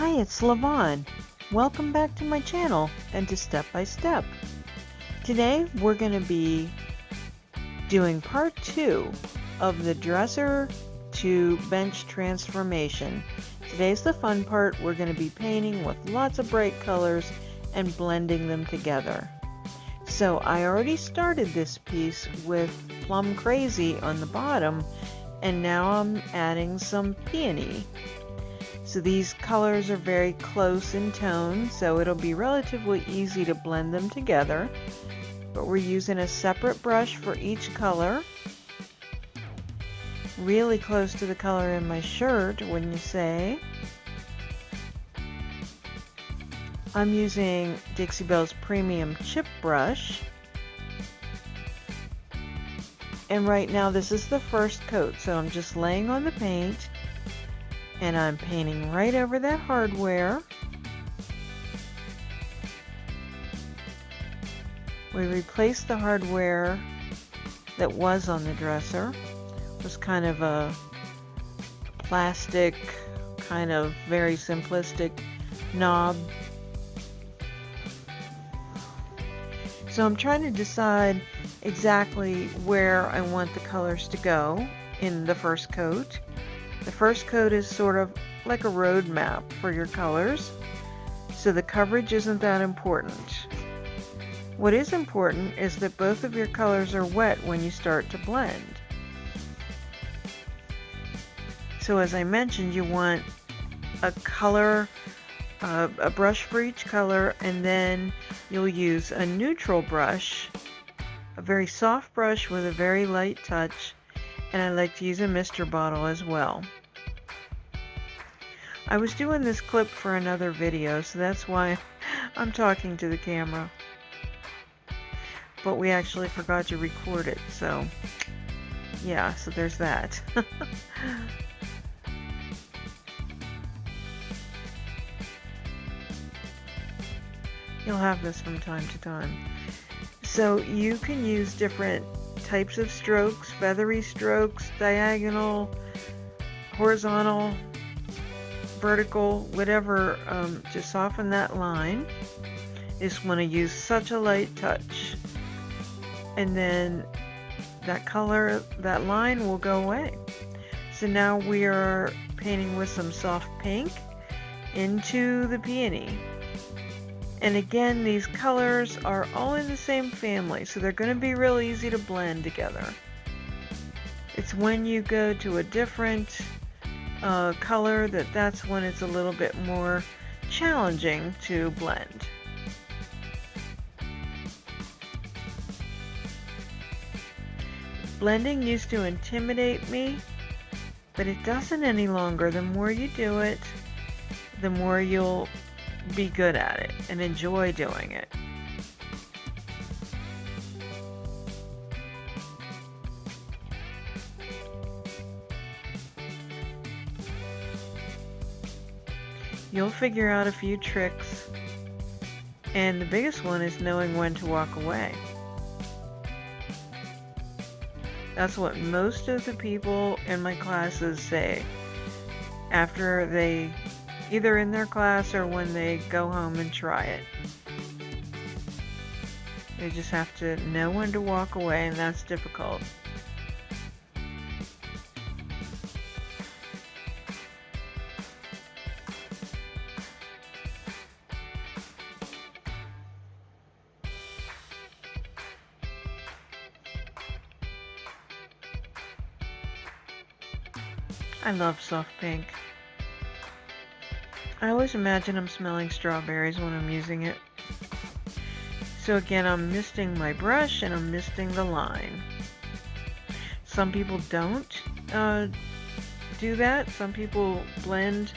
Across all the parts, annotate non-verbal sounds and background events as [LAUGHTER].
Hi, it's Lavon. Welcome back to my channel and to Step by Step. Today we're going to be doing part two of the dresser to bench transformation. Today's the fun part. We're going to be painting with lots of bright colors and blending them together. So I already started this piece with Plum Crazy on the bottom and now I'm adding some peony. So these colors are very close in tone, so it'll be relatively easy to blend them together. But we're using a separate brush for each color. Really close to the color in my shirt, wouldn't you say? I'm using Dixie Belle's Premium Chip Brush. And right now this is the first coat, so I'm just laying on the paint and I'm painting right over that hardware. We replaced the hardware that was on the dresser. It was kind of a plastic, kind of very simplistic knob. So I'm trying to decide exactly where I want the colors to go in the first coat. The first coat is sort of like a road map for your colors, so the coverage isn't that important. What is important is that both of your colors are wet when you start to blend. So as I mentioned, you want a color, uh, a brush for each color, and then you'll use a neutral brush, a very soft brush with a very light touch, and I like to use a mister bottle as well. I was doing this clip for another video, so that's why [LAUGHS] I'm talking to the camera. But we actually forgot to record it, so yeah, so there's that. [LAUGHS] You'll have this from time to time. So you can use different types of strokes, feathery strokes, diagonal, horizontal, vertical, whatever, um, to soften that line. Just want to use such a light touch. And then that color, that line will go away. So now we are painting with some soft pink into the peony. And again, these colors are all in the same family, so they're going to be real easy to blend together. It's when you go to a different uh, color that that's when it's a little bit more challenging to blend. Blending used to intimidate me, but it doesn't any longer. The more you do it, the more you'll be good at it and enjoy doing it. You'll figure out a few tricks, and the biggest one is knowing when to walk away. That's what most of the people in my classes say after they either in their class or when they go home and try it. They just have to know when to walk away, and that's difficult. I love soft pink. I always imagine I'm smelling strawberries when I'm using it. So again, I'm misting my brush and I'm misting the line. Some people don't uh, do that. Some people blend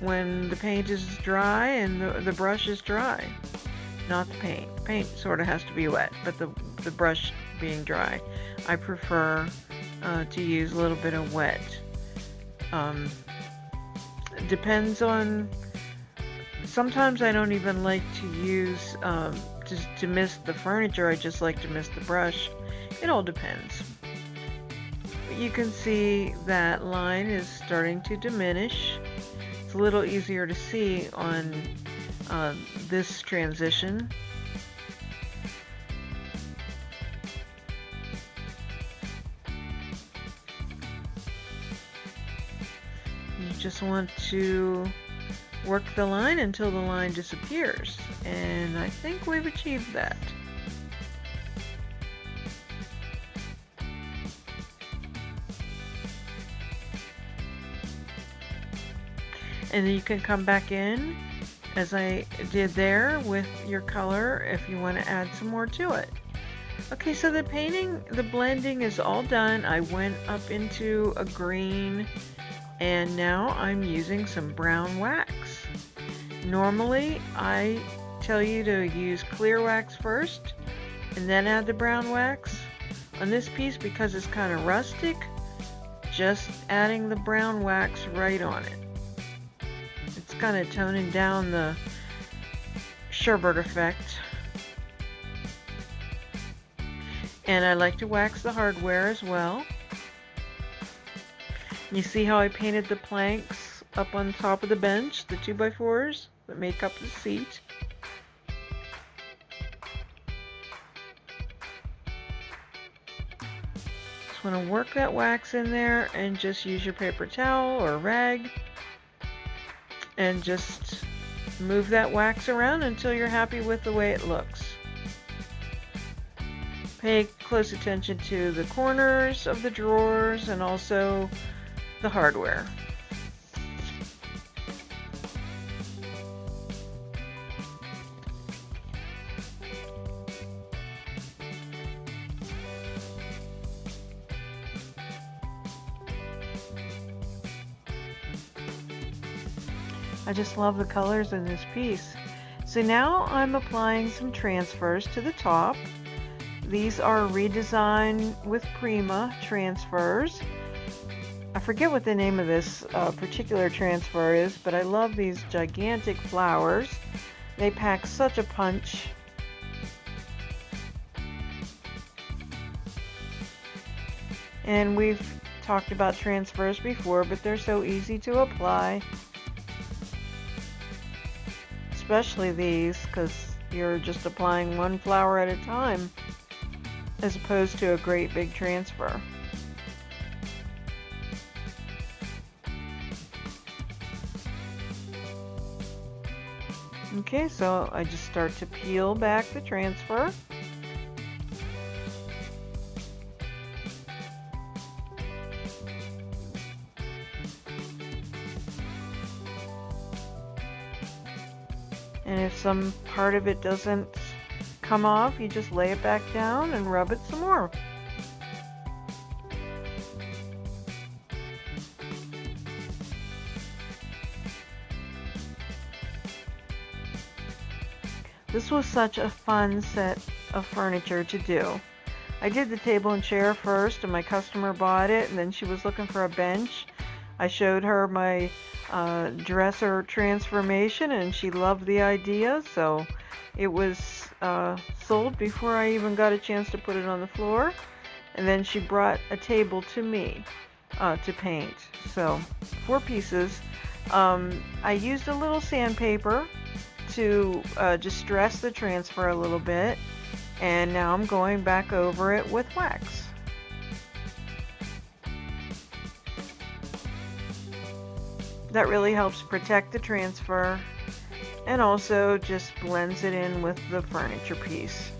when the paint is dry and the, the brush is dry, not the paint. Paint sort of has to be wet, but the, the brush being dry. I prefer uh, to use a little bit of wet. Um, depends on sometimes I don't even like to use um, to, to mist the furniture I just like to mist the brush. It all depends. But you can see that line is starting to diminish. It's a little easier to see on uh, this transition. Just want to work the line until the line disappears. And I think we've achieved that. And then you can come back in as I did there with your color if you want to add some more to it. Okay, so the painting, the blending is all done. I went up into a green and now I'm using some brown wax. Normally, I tell you to use clear wax first and then add the brown wax. On this piece, because it's kind of rustic, just adding the brown wax right on it. It's kind of toning down the sherbet effect. And I like to wax the hardware as well. You see how I painted the planks up on top of the bench, the 2x4s? that make up the seat. Just want to work that wax in there and just use your paper towel or rag and just move that wax around until you're happy with the way it looks. Pay close attention to the corners of the drawers and also the hardware. I just love the colors in this piece. So now I'm applying some transfers to the top. These are redesigned with Prima transfers. Forget what the name of this uh, particular transfer is, but I love these gigantic flowers. They pack such a punch. And we've talked about transfers before, but they're so easy to apply especially these because you're just applying one flower at a time as opposed to a great big transfer. Okay, so I just start to peel back the transfer. And if some part of it doesn't come off, you just lay it back down and rub it some more. This was such a fun set of furniture to do. I did the table and chair first and my customer bought it and then she was looking for a bench. I showed her my uh, dresser transformation and she loved the idea so it was uh, sold before I even got a chance to put it on the floor and then she brought a table to me uh, to paint so four pieces um, I used a little sandpaper to uh, distress the transfer a little bit and now I'm going back over it with wax That really helps protect the transfer and also just blends it in with the furniture piece.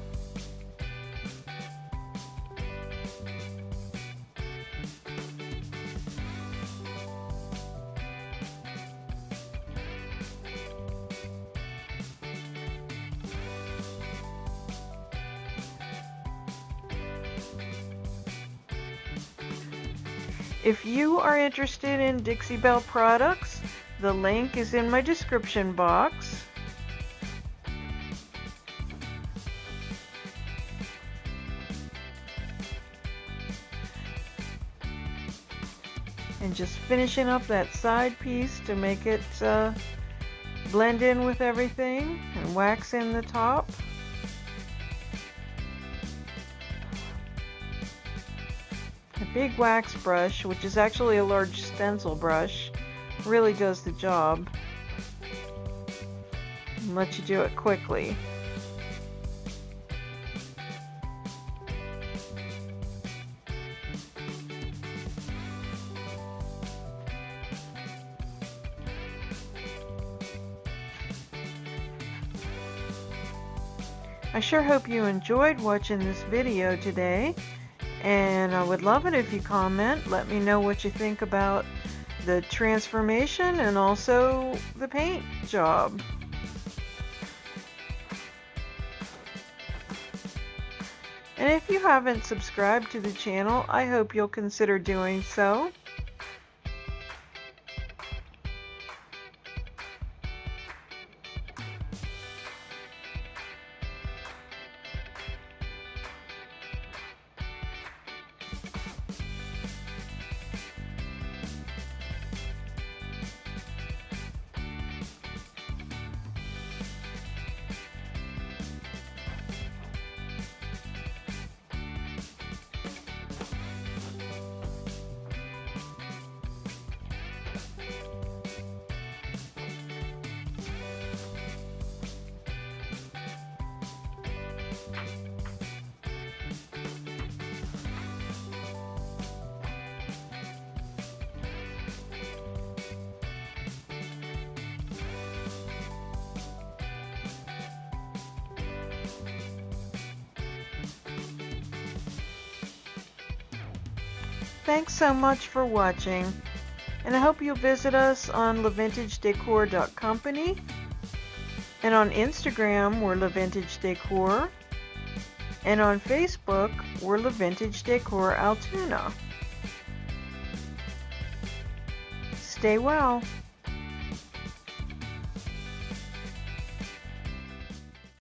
If you are interested in Dixie Belle products, the link is in my description box. And just finishing up that side piece to make it uh, blend in with everything and wax in the top. Big wax brush, which is actually a large stencil brush, really does the job. And let you do it quickly. I sure hope you enjoyed watching this video today and I would love it if you comment. Let me know what you think about the transformation and also the paint job. And if you haven't subscribed to the channel, I hope you'll consider doing so. Thanks so much for watching, and I hope you'll visit us on lavintagedecor.company and on Instagram we're LaVintage Decor and on Facebook we're LaVintage Altoona. Stay well.